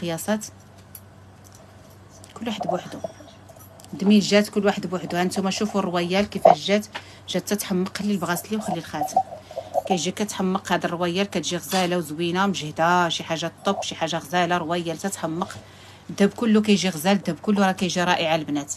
القياسات كل واحد بوحدو demi جات كل واحد بوحدو هانتوما شوفوا الـ royale كيفاش جات. جات تتحمق خلي البغاسلي وخلي الخاتم. كيجي كتحمق هاد الـ royale كتجي غزالة وزوينة مجهده شي حاجة top شي حاجة غزالة royale تتحمق. الذهب كله كيجي غزال الذهب كله راه كيجي رائع البنات.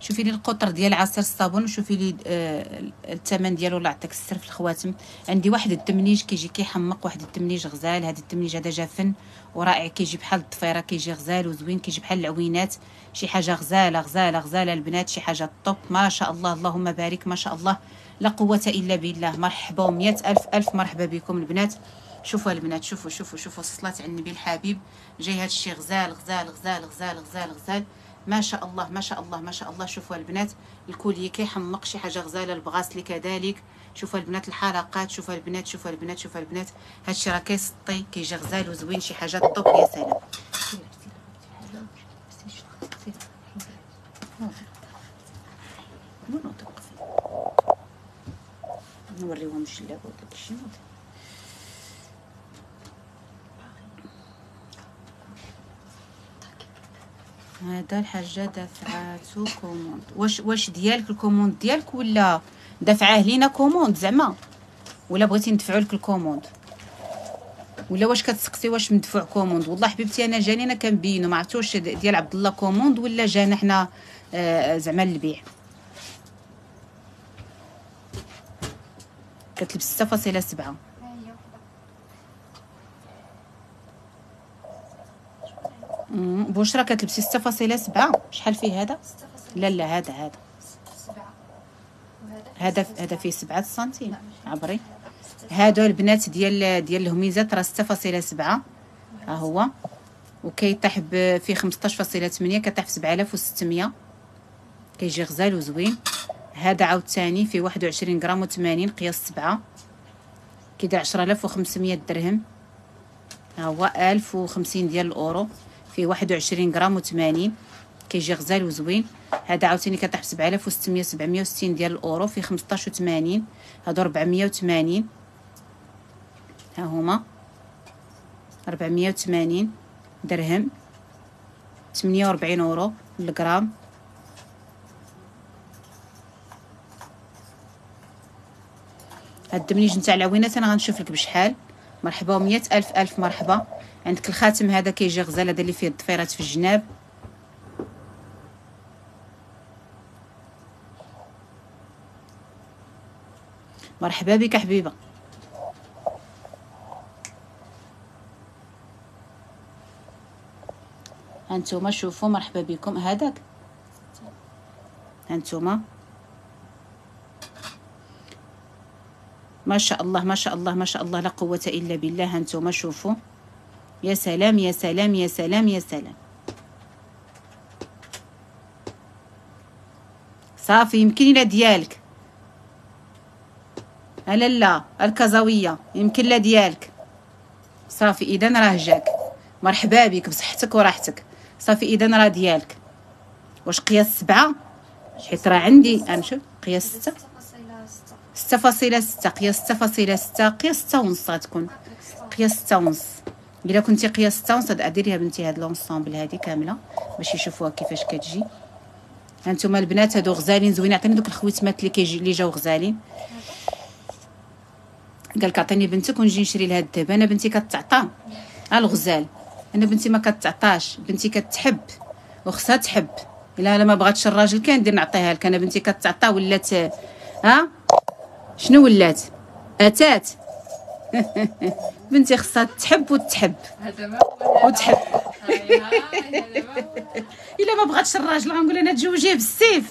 شوفي لي القطر ديال عصير الصابون وشوفي لي آه الثمن ديالو الله يعطيك السر في الخواتم. عندي واحد الدمنيج كيجي كيحمق واحد الدمنيج غزال. هذا الدمنيج هذا جافن ورائع كيجي بحال الضفيره كيجي غزال وزوين كيجي بحال العوينات. شي حاجة غزالة غزالة غزالة البنات شي حاجة طوب ما شاء الله اللهم بارك ما شاء الله. لا قوة إلا بالله. مرحبا ومية ألف ألف مرحبا بكم البنات. شوفوا البنات شوفوا شوفوا شوفوا الصلاة على النبي الحبيب. جاي هذا الشيء غزال غزال غزال غزال غزال غزال. ما شاء الله ما شاء الله ما شاء الله. شوفوا البنات الكولي كيحمق شي حاجة غزالة البغاسلي كذلك. شوفوا البنات الحلقات شوفوا البنات شوفوا البنات شوفوا البنات. هادشي راه كيسطي كيجي غزال وزوين شي حاجة. طوب يا سلام. نوريهم الجلاب وداك هذا الحاجة دفعاتو commande. واش واش ديالك الـ commande ديالك ولا دافعاه لينا commande زعما؟ ولا بغيتي ندفعوا لك الـ commande؟ ولا واش كتسقسي واش مدفوع commande؟ والله حبيبتي أنا جاني أنا كنبينو. ما عرفتوش ديال عبد الله commande ولا جانا حنا آه زعما للبيع. كتلبس 6.7 بشرى كتلبسي؟ 6.7 شحال فيه هذا؟ لا لا هذا هذا. هذا هذا فيه 7 سنتيم. عبري. هادو البنات ديال ديال الهميزات راه 6.7 ها هو. وكيطيح فيه 15.8 كيطيح في 7600 كيجي غزال وزوين. هذا عاوتاني فيه 21 غرام و80 قياس 7 كيدير 10500 درهم. ها هو 1050 ديال الأورو. فيه 21 غرام و80 كيجي غزال وزوين. هذا عاوتاني كيطيح ب 7600 760 ديال الأورو فيه 15 و80 هادو 480 ها هما. 480 درهم. 48 أورو الغرام. هاد الدمنيج نتاع العوينات أنا غنشوف لك بشحال. مرحبا ومية ألف ألف مرحبا. عندك الخاتم هذا كيجي غزال هذا اللي فيه الضفيرات في الجناب. مرحبا بك حبيبة. هانتوما شوفوا مرحبا بكم. هذاك. هانتوما. ما شاء الله ما شاء الله ما شاء الله لا قوة إلا بالله هانتوما شوفوا. يا سلام يا سلام يا سلام يا سلام. صافي يمكن إلى ديالك. لا لا الكازاوية يمكن لا ديالك. صافي إذا راه جاك. مرحبا بك بصحتك وراحتك. صافي إذا راه ديالك. واش قياس سبعة؟ حيت راه عندي أنا شوف قياس ستة. ستة فاصلة ستة قياس ستة فاصلة ستة قياس ستة ونص غتكون قياس ستة ونص إلا كنتي قياس ستة ونص ديريها بنتي هاد لونسومبل هادي كاملة باش يشوفوها كيفاش كتجي. هانتوما البنات هادو غزالين زوينين عطيني دوك الخويتمات اللي كيجي اللي جاو غزالين. قالك عطيني بنتك ونجي نشري لها الذهب أنا بنتي كتعطى. الغزال أنا بنتي ما كتعطاش. بنتي كتحب. وخصها تحب. إلا لا ما بغاتش الراجل كان ندير نعطيها لك. أنا بنتي كتعطى ولات ها؟ شنو ولات؟ أتات. بنتي خصها تحب وتحب. وتحب. إلا ما بغاتش الراجل غنقول أنا تزوجيه بالسيف.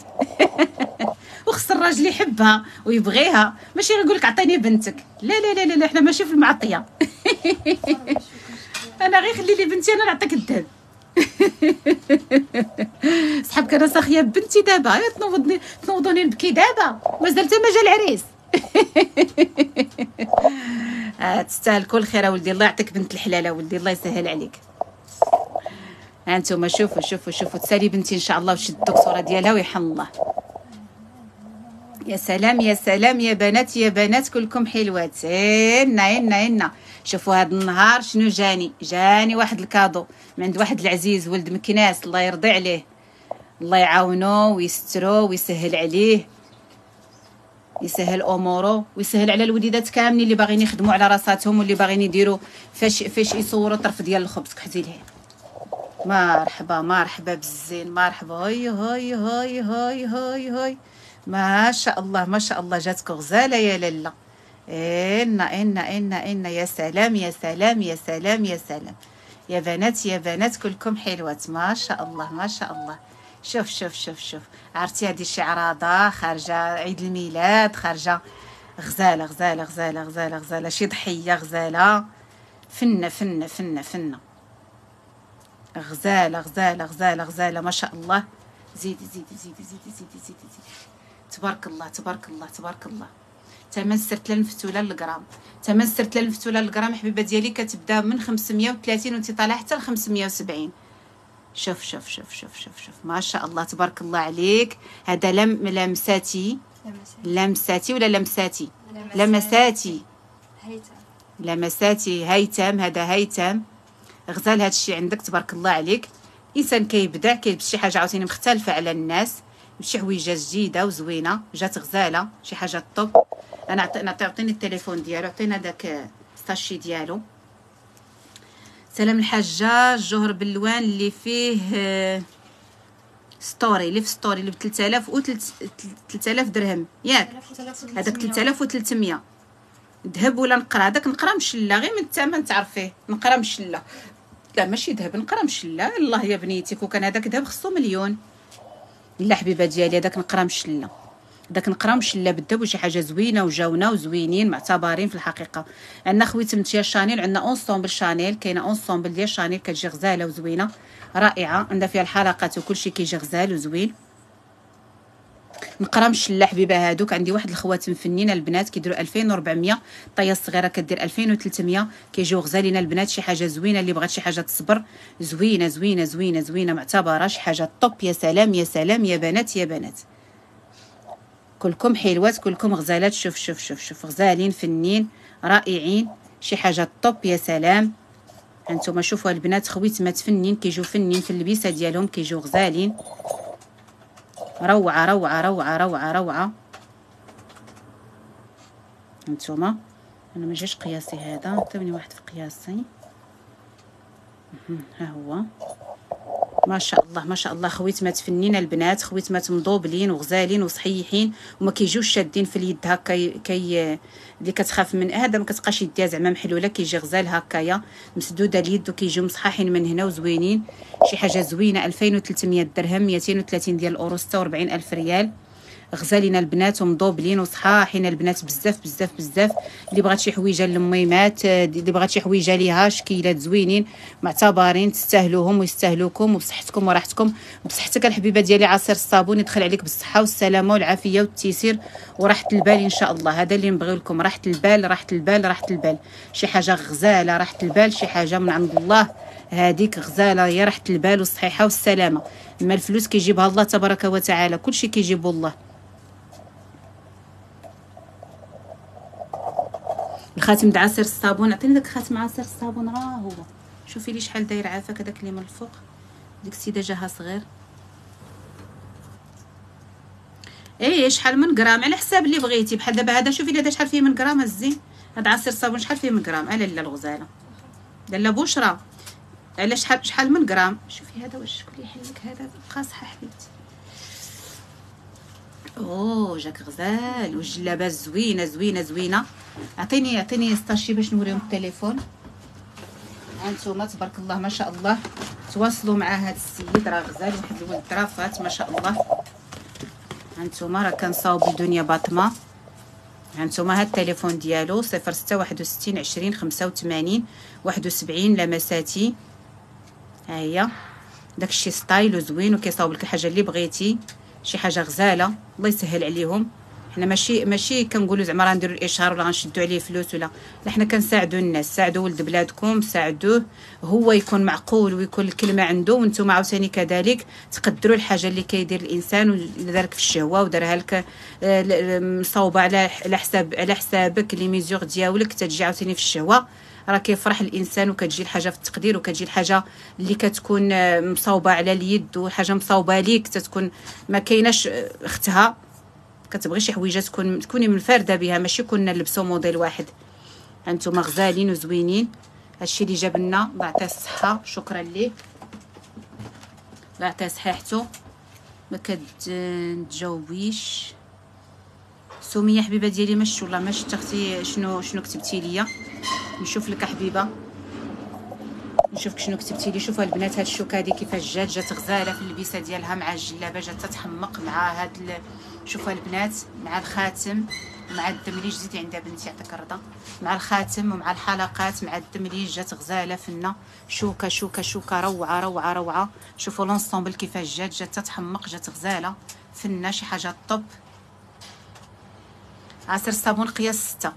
وخص الراجل يحبها ويبغيها. ماشي غنقول لك عطيني بنتك. لا لا لا لا إحنا ماشي في المعطية. أنا غير خلي لي بنتي أنا نعطيك الذهب صحابك أنا ساخية بنتي دابا. تنوضني تنوضوني نبكي دابا. مازال حتى ما جا العريس آه تستاهل كل خير ولدي. الله يعطيك بنت الحلالة ولدي. الله يسهل عليك. ها أنتم شوفوا شوفوا شوفوا. تسالي بنتي إن شاء الله وشد الدكتورة ديالها ويحن الله. يا سلام يا سلام يا بنات يا بنات كلكم حلوات. هنا هنا هنا شوفوا هذا النهار شنو جاني. جاني واحد الـ cadeau من عند واحد العزيز ولد مكناس. الله يرضي عليه. الله يعاونو ويسترو ويسهل عليه. يسهل أموره ويسهل على الوليدات كاملين اللي باغيين يخدموا على راساتهم واللي باغيين يديروا فاش فاش يصوروا طرف ديال الخبز. كحتي ليه. مرحبا مرحبا بالزين مرحبا. هاي هاي هاي هاي هاي هاي. ما شاء الله ما شاء الله جاتك غزالة يا لاله إن إن إن إن يا سلام يا سلام يا سلام يا سلام. يا بنات يا بنات كلكم حلوات ما شاء الله ما شاء الله. شوف شوف شوف شوف. عرفتي هذه الشعراضه خارجة عيد الميلاد خارجة غزالة غزالة غزالة غزالة غزالة شي ضحية غزالة. فنة فنة فنة فنة. غزالة غزالة غزالة غزالة ما شاء الله. زيدي زيدي زيدي زيدي زيدي زيدي, زيدي. تبارك الله تبارك الله تبارك الله. ثمن سرت الفتوله للغرام ثمن سرت الفتوله للغرام حبيبة ديالي كتبدا من 530 وانت طالعه حتى ل 570 شوف شوف شوف شوف شوف شوف. ما شاء الله تبارك الله عليك. هذا لم لمساتي لمساتي ولا لمساتي؟ لمساتي. لمساتي. هيتم. هذا هيتم. غزال هذا الشيء عندك تبارك الله عليك. إنسان كيبدع كيلبس شي حاجة عاوتاني مختلفة على الناس. شي حويجه جديدة وزوينة. جات غزالة. شي حاجة top أنا تعطيني التليفون ديالو عطينا داك الـ sachet ديالو. سلام الحاجة الجوهر باللوان اللي فيه story اللي في story اللي ب 3000 و 3000 درهم. ياك. هذاك 3300 ذهب ولا نقرة؟ هذاك نقرة مشللة غير من الثمن تعرفيه. نقرة مشللة لا ماشي ذهب نقرة مشللة الله يا بنيتي كون كان هذاك ذهب خصو مليون. لا حبيبة ديالي هذاك نقرة مشللة داك نقرة مشللة بالذهب وشي حاجة زوينة وجاونه وزوينين معتبرين في الحقيقة. عندنا خويتم تيا شانيل عندنا ensemble شانيل كاينة ensemble ديال شانيل كتجي غزالة وزوينة. رائعة عندها فيها الحلقات وكلشي كيجي غزال وزوين. نقرا مشله حبيبة هادوك. عندي واحد الخواتم فنينه البنات كيديروا 2400 طيه الصغيرة كدير 2300 كيجيو غزالين البنات شي حاجة زوينة اللي بغات شي حاجة تصبر. زوينة زوينة زوينة زوينة معتبرة شي حاجة طوب يا سلام يا سلام يا بنات يا بنات. كلكم حلوات كلكم غزالات. شوف شوف شوف شوف غزالين فنين رائعين. شي حاجة طوب يا سلام. هانتوما شوفوا البنات خويتمات فنين كيجيو فنين في اللبسة ديالهم كيجيو غزالين. روعة روعة روعة روعة روعة. هانتوما أنا ما جاش قياسي هذا. عطيوني واحد في قياسي. ها هو. ما شاء الله ما شاء الله. خويتمات فنينه البنات خويتمات مضوبلين وغزالين وصحيحين وما كيجيوش شادين في اليد هكا كي اللي كتخاف من هذا ما كتبقاش يديها زعما محلولة كيجي غزال هكايا مسدودة اليد وكيجيو مصحاحين من هنا وزوينين. شي حاجة زوينة 2300 درهم 230 ديال الأورو 46 ألف ريال. غزالين البنات ومضوبلين وصحاحين البنات بزاف بزاف بزاف. اللي بغات شي حويجة للميمات اللي بغات شي حويجة ليها شكيلات زوينين معتبرين تستاهلوهم ويستاهلوكم وبصحتكم وراحتكم. بصحتك الحبيبة ديالي عصير الصابون يدخل عليك بالصحة والسلامة والعافية والتيسير وراحة البال إن شاء الله. هذا اللي نبغيو لكم راحة البال راحة البال راحة البال. شي حاجة غزالة راحة البال. شي حاجة من عند الله هذيك غزالة يا راحة البال والصحيحة والسلامة. أما الفلوس كيجيبها الله تبارك وتعالى كلشي كيجيبو الله. الخاتم د عصير الصابون عطيني داك خاتم عصير الصابون. راه هو. شوفي لي شحال داير عافاك هذاك اللي من الفوق. ديك السيدة جاها صغير. إيه شحال من غرام؟ على حساب اللي بغيتي. بحال دابا هذا شوفي هذا شحال فيه من غرام الزين. هذا عصير الصابون شحال فيه من غرام؟ الا لا الغزالة. لاله بشرى. على شحال شحال من غرام؟ شوفي هذا واش شكون يحلك هذا؟ قاصحه حبيبتي أوه جاك غزال. والجلابه زوينة زوينة زوينة. عطيني عطيني ستاشي باش نوريهم التليفون. هانتوما تبارك الله ما شاء الله. تواصلوا مع هذا السيد راه غزال واحد الولد رافات ما شاء الله. هانتوما راه كنصاوب الدنيا باطمة. هانتوما هاد التليفون ديالو صفر ستة واحد وستين عشرين خمسة وثمانين واحد وسبعين لمساتي هاهي داكشي ستايل وزوين وكيصاوب لك الحاجة اللي بغيتي. شي حاجة غزالة. الله يسهل عليهم. حنا ماشي ماشي كنقولوا زعما راه نديروا الإشهار ولا غنشدوا عليه فلوس ولا. لا حنا كنساعدوا الناس. ساعدوا ولد بلادكم ساعدوه. هو يكون معقول ويكون الكلمة عنده وأنتم عاوتاني كذلك تقدروا الحاجة اللي كيدير الإنسان اللي دارك في الشهوة ودارها لك آه، مصوبه على على حساب على حسابك لي ميزور ديالك تجي عاوتاني في الشهوة. راه كيفرح الإنسان وكتجي الحاجة في التقدير وكتجي الحاجة اللي كتكون آه، مصوبه على اليد وحاجة مصوبه ليك تتكون ما كايناش آه، اختها. كتبغي شي حويجة تكون تكوني منفردة بها ماشي كنا نلبسوا موديل واحد. هانتوما غزالين وزوينين. هادشي اللي جاب لنا يعطيه الصحة. شكرا ليه. يعطيه صحيحته. ما كتجاوبيش. سمية حبيبة ديالي مش والله شفت أختي شنو شنو كتبتي ليا؟ نشوف لك حبيبة. نشوفك شنو كتبتي لي. شوفوا البنات هاد الشوكة هادي كيفاش جات جات غزالة في اللبسة ديالها مع الجلابة جات تتحمق مع هاد ال... شوفوا البنات مع الخاتم مع الدمليج زيد عندها بنتي يعطيك الرضا. مع الخاتم ومع الحلقات مع الدمليج جات غزالة فنه شوكة شوكة شوكة روعة روعة روعة. شوفوا l'ensemble كيفاش جات جات تتحمق جات غزالة فنه شي حاجة top عصير صابون قياس 6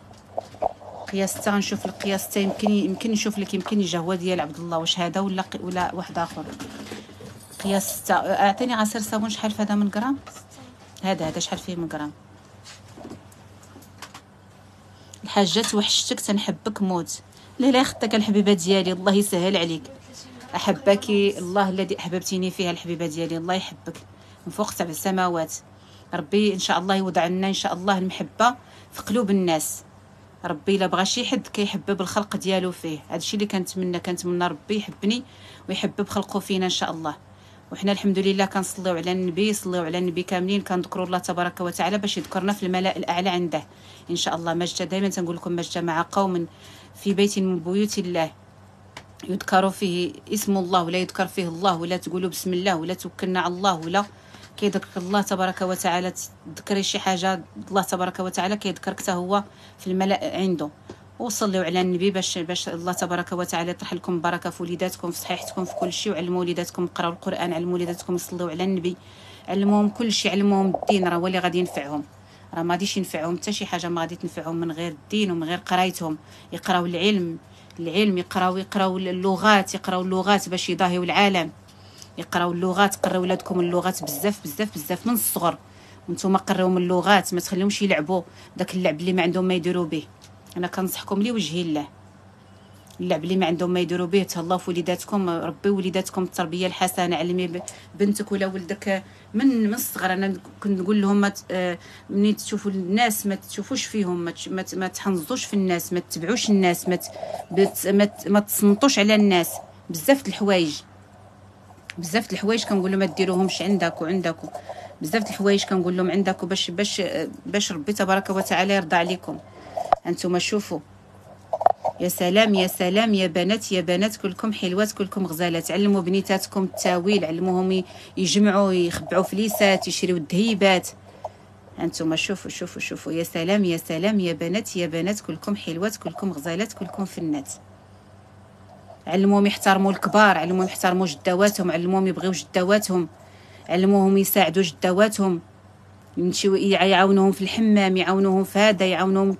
القياس حتى غنشوف القياس حتى يمكن يمكن نشوف لك يمكن يجي هو ديال عبد الله واش هذا ولا ولا واحد آخر. قياس حتى أعطيني عصير صابون شحال في هذا من غرام؟ هذا هذا شحال فيه من غرام؟ الحاجة توحشتك تنحبك موت. لا لا أختك الحبيبة ديالي الله يسهل عليك. أحبك الله الذي أحببتيني فيها الحبيبة ديالي الله يحبك. من فوق سبع سماوات. ربي إن شاء الله يوضع لنا إن شاء الله المحبة في قلوب الناس. ربي إلا بغى شي حد كيحبب الخلق ديالو فيه. هادشي اللي كنتمنى كنتمنى ربي يحبني ويحبب خلقه فينا إن شاء الله. وحنا الحمد لله كنصليو على النبي صليو على النبي كاملين. كنذكروا الله تبارك وتعالى باش يذكرنا في الملأ الأعلى عنده. إن شاء الله مجد دائما تنقول لكم مجد مع قوم في بيت من بيوت الله. يذكر فيه اسم الله ولا يذكر فيه الله ولا تقولوا بسم الله ولا توكلنا على الله ولا كيذكر الله تبارك وتعالى تذكري شي حاجة الله تبارك وتعالى كيذكرك حتى هو في الملأ عنده. وصلوا على النبي باش باش الله تبارك وتعالى يطرح لكم بركة في وليداتكم في صحيحتكم في كل شيء وعلموا وليداتكم يقراوا القرآن علموا وليداتكم يصلوا على النبي علموهم كل شيء علموهم الدين راه هو اللي غادي ينفعهم. راه ما غاديش ينفعهم حتى شي حاجة ما غادي تنفعهم من غير الدين ومن غير قرايتهم. يقراو العلم العلم يقراو يقراو اللغات يقراو اللغات باش يضاهيو العالم. يقراو اللغات قراو ولادكم اللغات بزاف بزاف بزاف من الصغر. وأنتم قراوهم اللغات ما تخليهمش يلعبوا. داك اللعب اللي ما عندهم ما يديروا به. أنا كنصحكم لوجه الله. اللعب اللي ما عندهم ما يديروا به تهلاو في وليداتكم ربي وليداتكم التربية الحسنة. علمي بنتك ولا ولدك من من الصغر. أنا كنت نقول لهم آه، ملي تشوفوا الناس ما تشوفوش فيهم ما, ما تحنظوش في الناس ما تتبعوش الناس ما, ما تصنطوش على الناس. بزاف د الحوايج. بزاف د الحوايج كنقول لهم ما ديروهمش عندك وعندك. بزاف د الحوايج كنقول لهم عندك باش باش باش ربي تبارك وتعالى يرضى عليكم. أنتم شوفوا. يا سلام يا سلام يا بنات يا بنات كلكم حلوات كلكم غزالات. علموا بنيتاتكم التأويل علموهم يجمعوا يخبعوا فليسات يشريوا الذهيبات. أنتم شوفوا شوفوا شوفوا. يا سلام يا سلام يا بنات يا بنات كلكم حلوات كلكم غزالات كلكم فنات. علموهم يحترموا الكبار علموهم يحترموا جدواتهم علموهم يبغيو جدواتهم علموهم يساعدوا جدواتهم يمشيو يعاونوهم في الحمام يعاونوهم في هذا يعاونوهم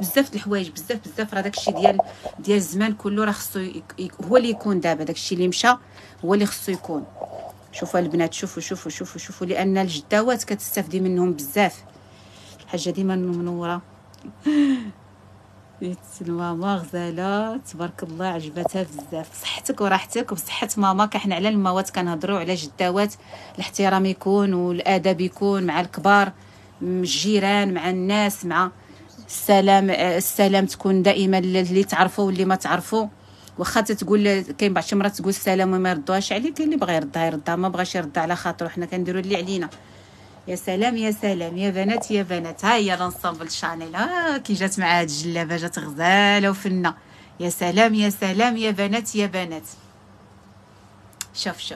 بزاف د الحوايج بزاف بزاف. راه داكشي ديال ديال الزمان كله راه خصو هو اللي يكون دابا. داكشي اللي مشى هو اللي خصو يكون. شوفوا البنات شوفوا شوفوا شوفوا شوفوا لأن الجداوات كتستافدي منهم بزاف. الحاجة ديما منورة. ماما غزالة. تبارك الله عجبتها بزاف. صحتك وراحتك وبصحة ماما. كحنا على الموات كنهضروا على جداوات. الاحترام يكون والادب يكون مع الكبار الجيران مع الناس مع السلام السلام تكون دائما اللي تعرفوا واللي ما تعرفوا. واخا تقول كاين بعض المرات تقول السلام وما يردوهاش عليك اللي بغى يردها يردها ما بغاش يردها على خاطرو حنا كنديروا اللي علينا. يا سلام يا سلام يا بنات يا بنات. ها هي لونسومبل شانيل ها كي جات مع هاد الجلابة جات غزالة وفنة. يا سلام يا سلام يا بنات يا بنات. شوف شوف.